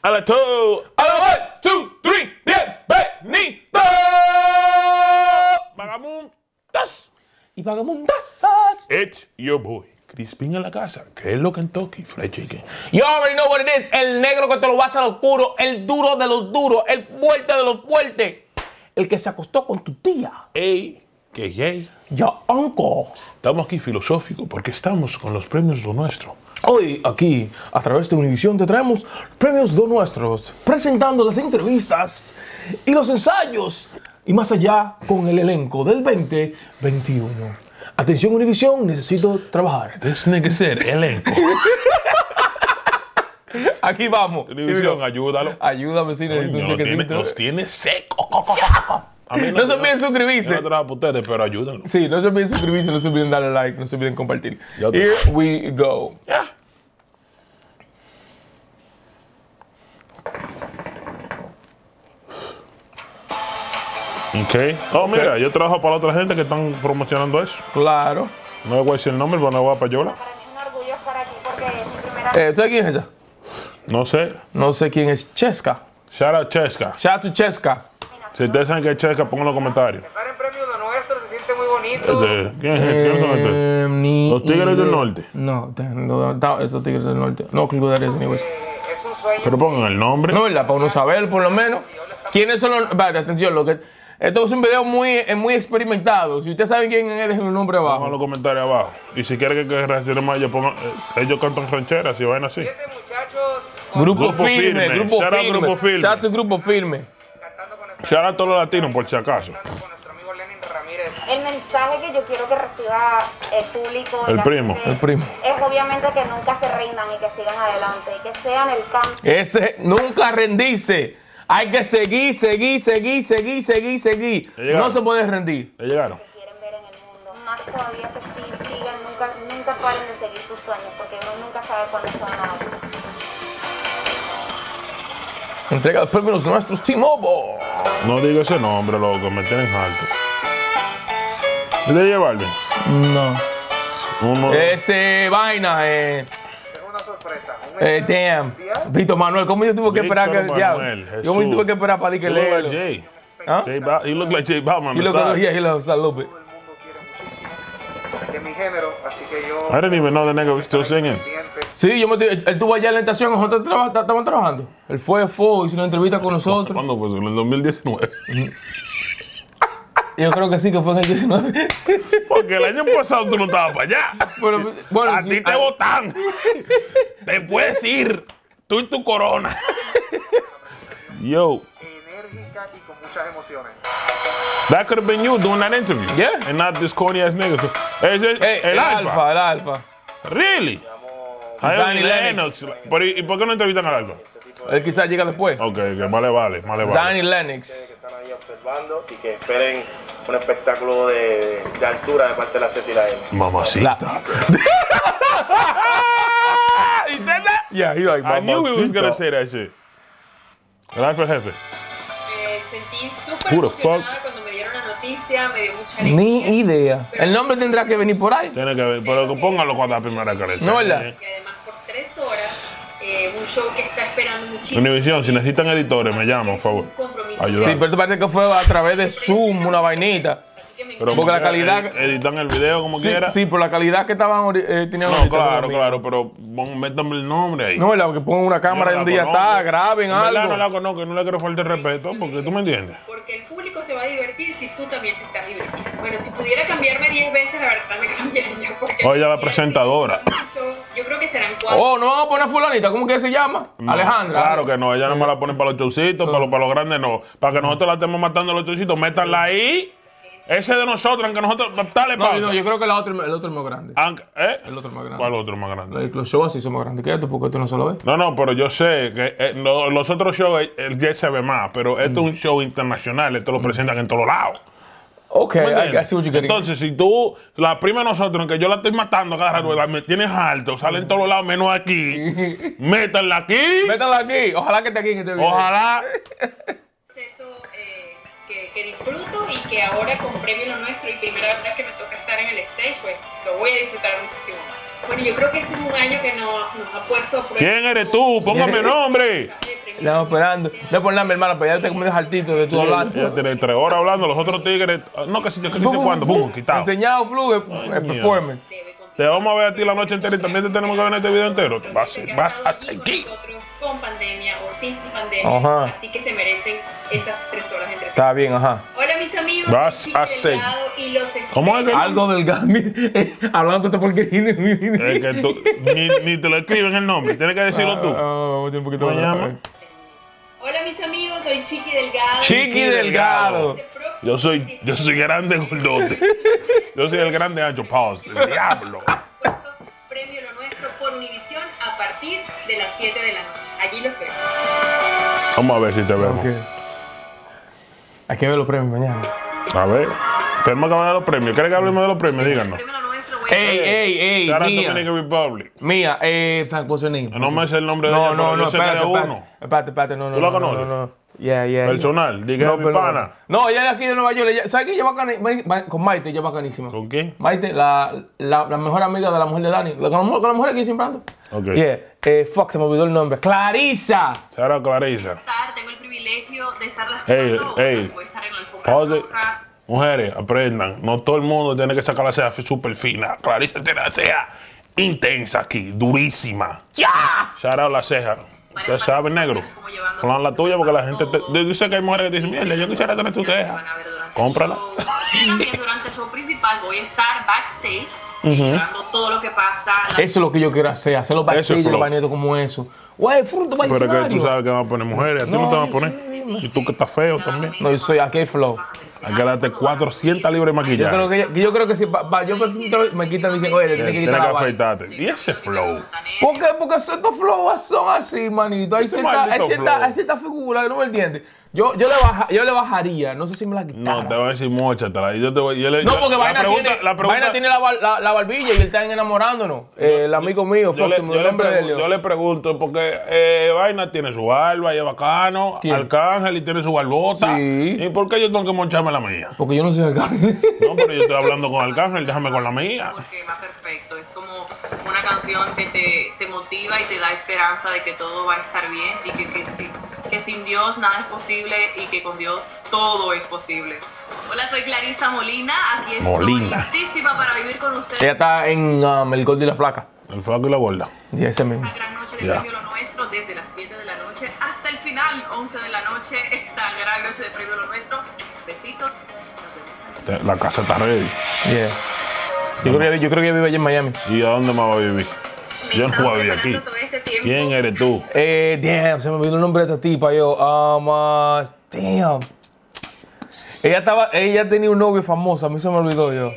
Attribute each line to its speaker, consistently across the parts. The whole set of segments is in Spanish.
Speaker 1: A la two. A la one, two, three. Bienvenido. Vagamundas.
Speaker 2: Y vagabundazas.
Speaker 1: It's your boy. Crispin en la casa. ¿Qué es lo Kentucky Fried Chicken?
Speaker 2: You already know what it is. El negro que te lo va a hacer oscuro. El duro de los duros. El fuerte de los fuertes. El que se acostó con tu tía.
Speaker 1: Ey, que gay.
Speaker 2: Yo, uncle.
Speaker 1: Estamos aquí filosóficos porque estamos con los premios lo nuestro.
Speaker 2: Hoy, aquí, a través de Univision, te traemos premios do nuestros, presentando las entrevistas y los ensayos, y más allá con el elenco del 2021. Atención, Univision, necesito trabajar.
Speaker 1: This nigga said elenco.
Speaker 2: Aquí vamos.
Speaker 1: Televisión, ayúdalo.
Speaker 2: Ayúdame, si necesito un
Speaker 1: los tiene,
Speaker 2: chequecito.
Speaker 1: los tiene seco. A mí
Speaker 2: No se olviden suscribirse.
Speaker 1: Yo no trabajo para ustedes, pero ayúdenlo.
Speaker 2: Sí, no se olviden suscribirse, no se olviden darle like, no se olviden compartir. Here we go.
Speaker 1: Ya. Ok. Oh, mira, yo trabajo para otra gente que están promocionando eso.
Speaker 2: Claro.
Speaker 1: No le voy a decir el nombre, pero no voy a payola.
Speaker 3: Para mí es un orgullo estar aquí porque es mi primera
Speaker 2: Eh, ¿Sabes quién es ella?
Speaker 1: No sé.
Speaker 2: No sé quién es Cheska.
Speaker 1: Shout out Chesca.
Speaker 2: Shout out to Cheska.
Speaker 1: Si ustedes saben que es Chesca, pongan en los comentarios.
Speaker 4: Estar en premio lo nuestro se siente muy bonito.
Speaker 1: Este, ¿Quién es este? ¿Quiénes son estos?
Speaker 2: Ni
Speaker 1: Los Tigres del. Norte.
Speaker 2: No, estos Tigres del Norte. No, Club de anyways.
Speaker 4: Eh, es un sueño.
Speaker 1: Pero pongan el nombre.
Speaker 2: No, ¿verdad? Para uno saber, por lo menos. ¿Quiénes son los.? Vale, atención, lo que. Esto es un video muy, eh, muy experimentado. Si ustedes saben quién es, dejen el nombre
Speaker 1: Pongan
Speaker 2: abajo.
Speaker 1: los comentarios abajo. Y si quieren que, que reaccionemos a ellos, pongan, eh, ellos cantan rancheras y vayan así.
Speaker 4: Siete muchachos con-
Speaker 2: Grupo,
Speaker 1: Grupo
Speaker 2: firme,
Speaker 1: Firme.
Speaker 2: grupo firme.
Speaker 1: Grupo Firme.
Speaker 2: Shout out to grupo firme.
Speaker 1: Out a todos los latinos, por si acaso.
Speaker 3: El mensaje que yo quiero que reciba el público,
Speaker 1: El
Speaker 3: la
Speaker 1: primo.
Speaker 2: El primo.
Speaker 3: es obviamente que nunca se rindan y que sigan adelante, y que sean el cambio
Speaker 2: Ese nunca rendirse. Hay que seguir, seguir, seguir, seguir, seguir, seguir. No se puede rendir.
Speaker 1: ¿Ya llegaron?
Speaker 3: que quieren ver en el mundo. Más todavía que sí sigan, nunca, nunca paren de seguir sus sueños, porque uno nunca sabe cuándo se van a.
Speaker 2: Entrega los premios nuestros T-Mobile.
Speaker 1: No diga ese nombre, loco, me tienen alto. ¿Y de?
Speaker 2: No.
Speaker 1: Uno.
Speaker 2: Ese vaina, eh.
Speaker 4: Tengo una sorpresa. Un
Speaker 2: Eh, damn. Víctor Manuel, ¿cómo yo tuve que esperar que?
Speaker 1: Manuel,
Speaker 2: Yo me tuve que esperar para que
Speaker 1: You look like Jay.
Speaker 2: ¿Ah?
Speaker 1: J Ba- you look like J Balvin.
Speaker 2: Y lo
Speaker 1: beside.
Speaker 2: que yeah, he loves a little bit.
Speaker 4: Mi género, así que yo.
Speaker 1: I didn't even know the nigga was still singing.
Speaker 2: Sí, yo me estoy- él estuvo allá en la estación, nosotros estábamos trabajando. Él fue, fue, hizo una entrevista con nosotros.
Speaker 1: ¿Cuándo fue? En el 2019.
Speaker 2: Yo creo que sí, que fue en el 19.
Speaker 1: Porque el año pasado tú no estabas para allá.
Speaker 2: Bueno, bueno,
Speaker 1: a
Speaker 2: sí,
Speaker 1: ti te votan. te puedes ir. Tú y tu corona. Yo,
Speaker 4: Enérgica y con muchas emociones.
Speaker 1: That could have been you doing that interview.
Speaker 2: Yeah.
Speaker 1: And not this corny ass nigga. El, alfa.
Speaker 2: alfa, el alfa.
Speaker 1: Really? Evan
Speaker 2: Lennox.
Speaker 1: Lennox. Pero, ¿y por qué no entrevistan al alfa?
Speaker 2: Él quizás llega después.
Speaker 1: Ok, que vale, vale, vale,
Speaker 2: Lennox.
Speaker 5: que están ahí observando y que esperen un espectáculo de, de altura de parte de la CFILAM.
Speaker 1: Mamacita. He said that?
Speaker 2: Yeah, he like,
Speaker 1: I knew he was gonna
Speaker 2: mamacita.
Speaker 1: say that shit. El alfa jefe.
Speaker 6: Sentí súper
Speaker 1: Who the
Speaker 6: emocionada
Speaker 1: fuck?
Speaker 6: cuando me dieron la noticia, me dio mucha alegría.
Speaker 2: Ni idea. El nombre tendrá que venir por ahí.
Speaker 1: Tiene que ver, pero que póngalo cuando la primera que le
Speaker 2: No, ¿verdad?
Speaker 6: Y además por tres horas, eh, un show que está esperando muchísimo.
Speaker 1: Univisión, si necesitan editores, me llaman, por favor.
Speaker 6: es un compromiso
Speaker 1: Ayudar.
Speaker 2: Sí, pero te parece que fue a través de Zoom, una vainita.
Speaker 1: Pero
Speaker 2: Porque la calidad-
Speaker 1: ed- Editan el video como
Speaker 2: Sí,
Speaker 1: quiera.
Speaker 2: sí, por la calidad que estaban eh, tenían
Speaker 1: No, claro, claro, pero pon- métanme el nombre ahí.
Speaker 2: No. Que pongan una cámara
Speaker 1: no
Speaker 2: donde ya está, graben
Speaker 1: En verdad
Speaker 2: algo.
Speaker 1: no la conozco, no le quiero faltar el respeto, porque tú me entiendes.
Speaker 6: Porque el público se va a divertir si tú también te estás divirtiendo. Bueno, si pudiera cambiarme 10 veces, la verdad me cambiaría. Porque
Speaker 1: Oye, la presentadora.
Speaker 6: mucho. Yo creo que serán cuatro.
Speaker 2: Oh, no vamos a poner fulanita, ¿cómo que se llama?
Speaker 1: No,
Speaker 2: Alejandra.
Speaker 1: Claro que no, ella no me la ponen para los chaucitos, para, los, para los grandes no. Para que nosotros la estemos matando a los chaucitos, métanla ahí. Ese de nosotros, aunque nosotros. Dale
Speaker 2: No, no, yo creo que la otra, el otro es más grande.
Speaker 1: Aunque- ¿eh?
Speaker 2: El otro es más grande.
Speaker 1: ¿Cuál otro más grande?
Speaker 2: Los shows así son más grandes que esto, porque esto no se lo ve.
Speaker 1: No, no, pero yo sé que eh, los otros shows eh, el Jet se ve más, pero esto es un show internacional, esto lo presentan en todos lados.
Speaker 2: Ok,
Speaker 1: ¿Me
Speaker 2: I, I see what you're.
Speaker 1: Entonces, si tú, la prima de nosotros, que yo la estoy matando cada rato, la me tienes alto, sale en todos lados menos aquí, métanla aquí.
Speaker 2: Métala aquí, ojalá que esté aquí en este video.
Speaker 1: Ojalá.
Speaker 6: eh, que, disfruto y que ahora con Premio Lo Nuestro y primera vez que me toca estar en el stage, pues lo voy a disfrutar muchísimo más. Bueno, yo creo que este es un año que no- nos ha puesto a prueba.
Speaker 1: ¿Quién eres tú? Póngame nombre.
Speaker 2: Estamos esperando. No por nada, mi hermana, pero ya te medio hartito de tu hablar.
Speaker 1: Ella tiene tres horas hablando, los otros tigres, ah, no, que si te que si te cuándo, pum, quitado.
Speaker 2: Enseñado flu, eh, eh,
Speaker 1: mía.
Speaker 2: performance.
Speaker 1: Te vamos a ver a ti la noche entera y también te tenemos que ver en este video entero. Vas, a seguir.
Speaker 6: Con pandemia o sin pandemia.
Speaker 2: Ajá.
Speaker 6: Así que se merecen esas tres horas entre
Speaker 2: Está bien, ajá.
Speaker 6: Hola mis amigos,
Speaker 1: Vas a.
Speaker 6: Delgado y los
Speaker 1: ¿Cómo es
Speaker 2: Algo del Gami, hablando de porquería.
Speaker 1: Es que tú, ni, ni te lo escriben el nombre, tienes que decirlo tú.
Speaker 2: Ah, un poquito
Speaker 1: ¿Cómo
Speaker 2: más.
Speaker 1: llama?
Speaker 6: Hola mis amigos, soy Chiqui Delgado.
Speaker 2: Chiqui Delgado.
Speaker 1: Yo soy, yo soy grande gordote. Yo soy el grande ancho. Pause. El diablo.
Speaker 6: Partir de las 7 de la noche. Allí los veo.
Speaker 1: Vamos a ver si te vemos.
Speaker 2: Ok. Hay que ver los premios mañana.
Speaker 1: A ver. Tenemos que hablar de los premios. ¿Quieres que hablemos de los premios? Díganos.
Speaker 2: Ey, ey, ey, mía.
Speaker 1: Dominican Republic.
Speaker 2: Mía, eh, Frank, what's your name?
Speaker 1: No me sé el nombre de
Speaker 2: No,
Speaker 1: ella,
Speaker 2: no, no,
Speaker 1: yo sé que
Speaker 2: espérate,
Speaker 1: es
Speaker 2: espérate,
Speaker 1: uno.
Speaker 2: espérate, espérate, no, no,
Speaker 1: ¿Tú la
Speaker 2: no, no,
Speaker 1: conoces?
Speaker 2: No, no, yeah, yeah.
Speaker 1: Personal, diga
Speaker 2: no,
Speaker 1: mi
Speaker 2: pero-
Speaker 1: pana.
Speaker 2: No, ella es de aquí de Nueva York, ¿sabes qué? Ella bacana, con Maite, ella bacanísima.
Speaker 1: ¿Con quién?
Speaker 2: Maite, la, la, la mejor amiga de la mujer de Dani, con, la- con la mujer que siempre ando.
Speaker 1: Ok.
Speaker 2: Yeah, eh, fuck, se me olvidó el nombre. Clarisa.
Speaker 1: Out Clarisa.
Speaker 6: estar, tengo el privilegio de estar las
Speaker 1: Ey,
Speaker 6: cuatro
Speaker 1: ey.
Speaker 6: horas, voy a estar en.
Speaker 1: Mujeres, aprendan. No todo el mundo tiene que sacar la ceja súper fina. Clarisa tiene la ceja intensa aquí, durísima. ¡Ya! Shout out la ceja. Ustedes saben, negro. Flan la tuya porque la gente te, sé que hay mujeres que dicen, mierda, yo quisiera tener tu ceja.
Speaker 6: Van a ver durante el
Speaker 1: Cómprala.
Speaker 6: también durante el show principal voy a estar backstage, grabando todo lo que pasa.
Speaker 2: Eso es lo que yo quiero hacer, hacer los
Speaker 1: Eso es
Speaker 2: backstage de los como eso. Güey, fruto para
Speaker 1: Pero es que tú sabes que van a poner mujeres. A ti no,
Speaker 2: No,
Speaker 1: te van a poner. Y tú que estás feo también.
Speaker 2: No, yo soy aquí flow.
Speaker 1: Hay que darte 400 libras de
Speaker 2: Yo creo
Speaker 1: maquillaje.
Speaker 2: que, yo creo que si pa- pa- yo me quitan dicen, oye, tienes que
Speaker 1: Tienes
Speaker 2: quitar
Speaker 1: que
Speaker 2: la vaina.
Speaker 1: afeitarte. Y ese flow.
Speaker 2: ¿Por qué? Porque estos flows son así, manito. Hay
Speaker 1: Ese
Speaker 2: cierta, cierta, cierta figura que no me entiendes. Yo, yo, le baja, yo le bajaría, no sé si me la quitara.
Speaker 1: No, te voy a decir mochatela. Yo te voy. Yo le,
Speaker 2: No, porque
Speaker 1: la
Speaker 2: Vaina,
Speaker 1: pregunta,
Speaker 2: tiene,
Speaker 1: la pregunta,
Speaker 2: Vaina tiene la, bar- la, la barbilla y él está enamorándonos. Eh, el amigo mío,
Speaker 1: yo,
Speaker 2: Fox,
Speaker 1: le, yo le
Speaker 2: nombre de
Speaker 1: pregunto, yo le pregunto, porque eh, Vaina tiene su barba y es bacano,
Speaker 2: ¿Quién?
Speaker 1: Arcángel y tiene su barbota.
Speaker 2: Sí.
Speaker 1: ¿Y por qué yo tengo que moncharme la mía?
Speaker 2: Porque yo no soy el
Speaker 1: No, pero yo estoy hablando con Arcángel, déjame con la mía.
Speaker 6: porque va perfecto. Es como una canción que te, te motiva y te da esperanza de que todo va a estar bien y que, que, sin, que sin Dios nada es posible y que con Dios todo es posible. Hola, soy Clarisa Molina. Aquí estoy
Speaker 1: Molina.
Speaker 6: listísima para vivir con ustedes
Speaker 2: Ella está en um, El Gordo y la Flaca.
Speaker 1: El flaco y la gorda.
Speaker 2: Y ese mismo.
Speaker 6: esta gran noche de
Speaker 1: Ya.
Speaker 6: Premio Lo Nuestro desde las 7 de la noche hasta el final, 11 de la noche, esta gran noche de Premio Lo Nuestro. Besitos. Nos vemos.
Speaker 1: La casa está ready.
Speaker 2: Yeah. Yo creo, que, yo creo que vive allá en Miami.
Speaker 1: ¿Y a dónde me va a vivir?
Speaker 6: Me
Speaker 1: Yo no voy a vivir aquí.
Speaker 6: este.
Speaker 1: ¿Quién eres tú?
Speaker 2: Eh, damn, se me olvidó el nombre de esta tipa, yo. Um, uh, damn. Ella estaba, ella tenía un novio famoso, a mí se me olvidó yo.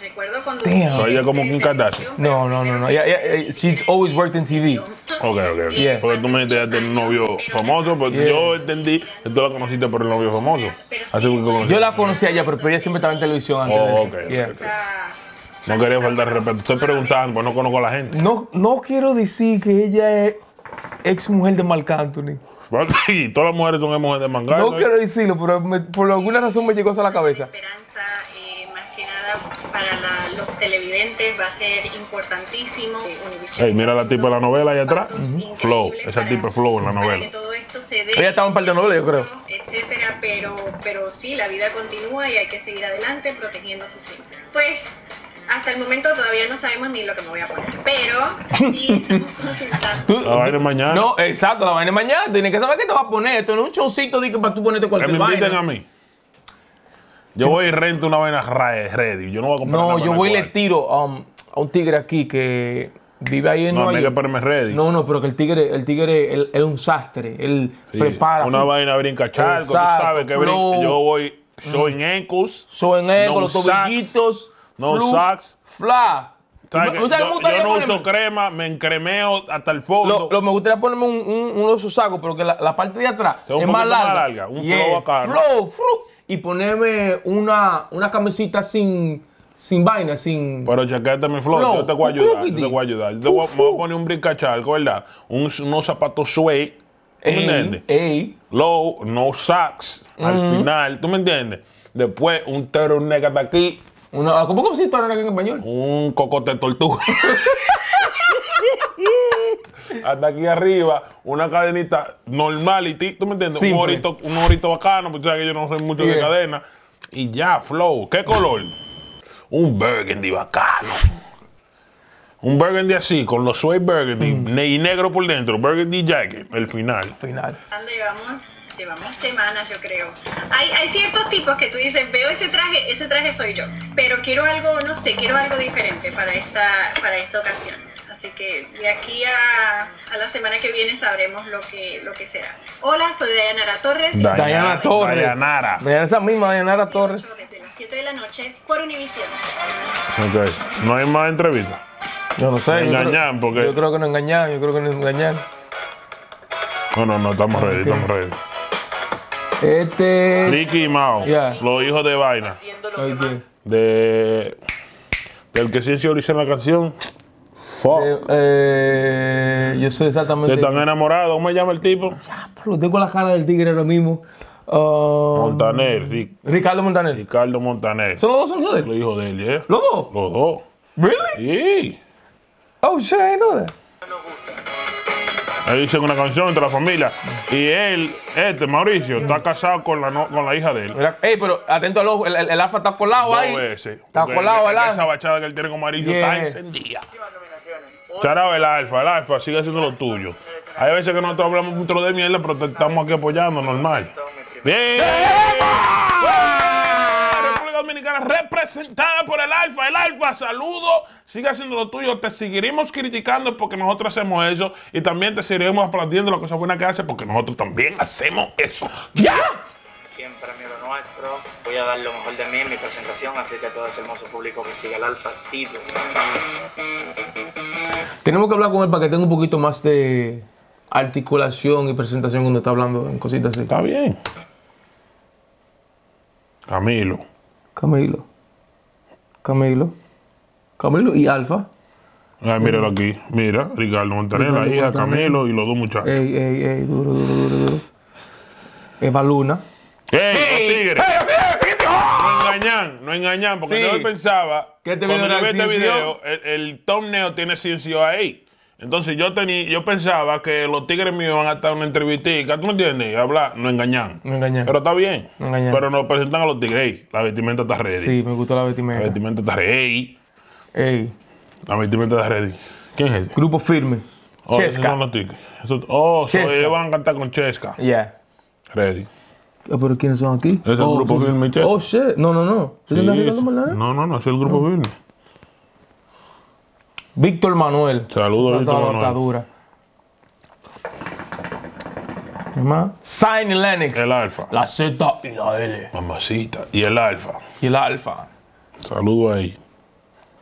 Speaker 6: Recuerdo cuando
Speaker 2: Damn.
Speaker 1: Oye, como Kim Kardashian.
Speaker 2: No, no, no, no. Ella, ella- ella- she's always worked in TV.
Speaker 1: Ok, ok.
Speaker 2: Yeah.
Speaker 1: Porque tú me dijiste ya tiene un novio famoso, pero
Speaker 2: Yeah.
Speaker 1: yo entendí que tú la conociste por el novio famoso. Así que conocí.
Speaker 2: Yo la conocía ya, pero ella siempre estaba en televisión antes.
Speaker 1: Oh,
Speaker 2: de
Speaker 1: ok,
Speaker 2: eso. Yeah.
Speaker 1: ok. No quería faltar respeto. Estoy preguntando, pues no conozco a la gente.
Speaker 2: No, no quiero decir que ella es ex mujer de Marc Anthony.
Speaker 1: Bueno, Sí, todas las mujeres son mujeres de mangar.
Speaker 2: No quiero decirlo, pero me- por alguna razón me llegó eso a la cabeza.
Speaker 6: esperanza, eh, más que nada para la- los televidentes, va a ser importantísimo. Eh, Univision
Speaker 1: Ey, mira la tipa de la novela ahí atrás.
Speaker 6: pasos increíbles
Speaker 1: Flow, esa
Speaker 6: para-
Speaker 1: tipa es Flow en la
Speaker 6: para
Speaker 1: novela.
Speaker 6: que todo esto se dé.
Speaker 2: Ella estaba en par de novelas, yo creo.
Speaker 6: Etcétera, pero, pero sí, la vida continúa y hay que seguir adelante protegiéndose siempre. Pues hasta el momento todavía no sabemos ni lo que me voy a poner, pero sí estamos consultando.
Speaker 1: La vaina es mañana.
Speaker 2: No, exacto, la vaina es mañana. Tienes que saber qué te vas a poner. Esto no es un showcito de que para tú ponerte
Speaker 1: Que
Speaker 2: cualquier
Speaker 1: me inviten
Speaker 2: vaina.
Speaker 1: a mí. Yo voy y rento una vaina ra- ready. Yo no voy a comprar
Speaker 2: No,
Speaker 1: nada
Speaker 2: yo voy y le tiro um, a un tigre aquí que vive ahí en
Speaker 1: No, a
Speaker 2: Nueva
Speaker 1: mí hay que
Speaker 2: York.
Speaker 1: ponerme ready.
Speaker 2: No, no, pero que el tigre, el tigre, él, es un sastre. Él
Speaker 1: Sí,
Speaker 2: prepara.
Speaker 1: Una vaina brinca charco, tú sabes que
Speaker 2: flow.
Speaker 1: brin- yo voy showing ankles.
Speaker 2: So en él,
Speaker 1: no
Speaker 2: con los tobillitos.
Speaker 1: No
Speaker 2: flu,
Speaker 1: sacks.
Speaker 2: Fla.
Speaker 1: ¿Sabes
Speaker 2: ¿Tú
Speaker 1: que
Speaker 2: sabes qué me
Speaker 1: yo, no
Speaker 2: ponerme?
Speaker 1: uso crema, me encremeo hasta el fondo.
Speaker 2: Lo, lo- me gustaría ponerme un, un, uno de esos sacos, pero que la, la parte de atrás
Speaker 1: Sea un
Speaker 2: es más larga.
Speaker 1: larga, un flow bacano.
Speaker 2: Flow, fru- y ponerme una, una camisita sin, sin vaina, sin...
Speaker 1: Pero chequete mi flow,
Speaker 2: Flow,
Speaker 1: yo te voy a
Speaker 2: un
Speaker 1: ayudar, yo te voy a ayudar. Yo te voy, a-
Speaker 2: Fu,
Speaker 1: me voy a
Speaker 2: fu.
Speaker 1: poner un brincacharco, ¿verdad? Un- unos zapatos suede, ¿tú me entiendes?
Speaker 2: ey,
Speaker 1: Low, no sacks, al final, ¿tú me entiendes? Después un turtleneck hasta aquí,
Speaker 2: una, ¿Cómo se dice en español?
Speaker 1: un cocote de tortuga. hasta aquí arriba, una cadenita normal y ti- ¿tú me entiendes? Un orito, un orito bacano, porque tú sabes que yo no soy mucho de cadena. Y ya, flow. ¿Qué color? Un burgundy bacano. Un burgundy así, con los suede burgundy,
Speaker 2: Mm.
Speaker 1: y negro por dentro, burgundy jacket, el final.
Speaker 2: Final.
Speaker 7: Anda, llevamos, llevamos semanas, yo creo. Hay, hay ciertos tipos que tú dices, veo ese traje, ese traje soy yo, pero quiero algo, no sé, quiero algo diferente para esta, para esta ocasión. Así que de aquí a, a la semana que viene sabremos lo que, lo que será. Hola, soy Dayanara Torres.
Speaker 1: Diana
Speaker 2: Torres.
Speaker 1: Dayanara.
Speaker 2: Diana, esa misma Diana Torres.
Speaker 7: Desde las 7 de la noche por Univisión.
Speaker 1: Ok. No hay más entrevistas.
Speaker 2: Yo no sé.
Speaker 1: Me
Speaker 2: yo creo-
Speaker 1: engañan, porque-
Speaker 2: Yo creo que no engañan, yo creo que no engañan.
Speaker 1: No, no, no, estamos ready, estamos ready.
Speaker 2: Este.
Speaker 1: Ricky y Mao,
Speaker 2: Yeah.
Speaker 1: los hijos de vaina. De. Del que sí se originó la canción. Fuck.
Speaker 2: Eh, eh, yo sé exactamente.
Speaker 1: de tan enamorado, ¿cómo se llama el tipo?
Speaker 2: Pero tengo la cara del tigre ahora mismo. Ah,
Speaker 1: Montaner, Ric-
Speaker 2: Ricardo Montaner.
Speaker 1: Ricardo Montaner.
Speaker 2: ¿Son los dos hijos de él?
Speaker 1: Los hijos de él, ¿eh?
Speaker 2: ¿Los dos?
Speaker 1: Los dos.
Speaker 2: ¿Really?
Speaker 1: Sí.
Speaker 2: Oh, shit, I know that.
Speaker 1: Ahí dicen una canción entre la familia. Y él, este, Mauricio, está casado con la, no- con la hija de él.
Speaker 2: Mira, ey, pero atento al ojo, el, el, el alfa está colado
Speaker 1: Dos
Speaker 2: ahí.
Speaker 1: veces.
Speaker 2: Está colado,
Speaker 1: que
Speaker 2: ¿verdad?
Speaker 1: Esa bachada que él tiene con Mauricio
Speaker 2: Yeah.
Speaker 1: está encendida. Charao el alfa, el alfa, sigue haciendo lo tuyo. Hay veces que nosotros hablamos mucho de mierda, pero te estamos aquí apoyando, normal. ¡Bien! República Dominicana representada por el Alfa. El Alfa, saludo. Sigue haciendo lo tuyo. Te seguiremos criticando porque nosotros hacemos eso. Y también te seguiremos aplaudiendo las cosas buenas que hace porque nosotros también hacemos eso. ¡Ya!
Speaker 8: Quien premio lo nuestro. Voy a dar lo mejor de mí en mi presentación, así que a todo ese hermoso público que sigue el Alfa activo.
Speaker 2: Tenemos que hablar con él para que tenga un poquito más de articulación y presentación cuando está hablando en cositas así.
Speaker 1: Está bien. Camilo.
Speaker 2: Camilo. Camilo. Camilo y Alfa.
Speaker 1: Ay, míralo aquí. Mira, Ricardo Montaner, la hija. Camilo y los dos muchachos.
Speaker 2: Ey, ey, ey, duro, duro, duro, duro. Eva Luna.
Speaker 1: ¡Ey, los tigres! No engañan, no engañan, porque
Speaker 2: Sí.
Speaker 1: yo pensaba
Speaker 2: Que este
Speaker 1: cuando yo vi este video, el, el thumbnail tiene CNCO ahí. Entonces yo tenía, yo pensaba que los tigres míos iban a estar en una entrevistica, ¿tú me entiendes? Hablar, no engañan.
Speaker 2: No engañan.
Speaker 1: Pero está bien.
Speaker 2: No engañan.
Speaker 1: Pero nos presentan a los tigres. Ey, la vestimenta está ready.
Speaker 2: Sí, me gustó la
Speaker 1: La
Speaker 2: vestimenta.
Speaker 1: vestimenta está ready.
Speaker 2: Ey,
Speaker 1: La vestimenta está ready. ¿Quién es ese?
Speaker 2: grupo firme.
Speaker 1: Oh, esos
Speaker 2: Chesca.
Speaker 1: son los tigres. Eso- oh, so ellos van a cantar con Chesca.
Speaker 2: Yeah.
Speaker 1: Ready.
Speaker 2: Ah, ¿Pero quiénes son aquí?
Speaker 1: Es el
Speaker 2: oh,
Speaker 1: grupo firme, Chesca.
Speaker 2: Oh, shit. No, no, no. ¿Tú
Speaker 1: Sí,
Speaker 2: a
Speaker 1: es-
Speaker 2: Ricardo Montaner?
Speaker 1: no, no, no, es el grupo firme.
Speaker 2: Víctor Manuel.
Speaker 1: Saludos Víctor Manuel.
Speaker 2: atadura. ¿Qué más? Sign Lennox.
Speaker 1: El alfa.
Speaker 2: La Z y la L.
Speaker 1: Mamacita. Y el alfa.
Speaker 2: Y el alfa.
Speaker 1: Saludos ahí.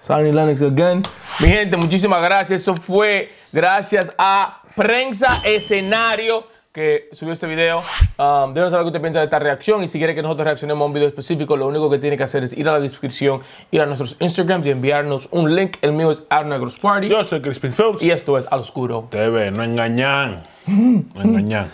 Speaker 2: Sunny Lennox again. Mi gente, muchísimas gracias. Eso fue gracias a Prensa Escenario que subió este video. Um, déjenos saber qué usted piensa de esta reacción y si quiere que nosotros reaccionemos a un video específico, lo único que tiene que hacer es ir a la descripción, ir a nuestros Instagrams y enviarnos un link. El mío es Negros Party
Speaker 1: Yo soy Crispin Phelps.
Speaker 2: y esto es Al Oscuro.
Speaker 1: TV, no engañan. No engañan.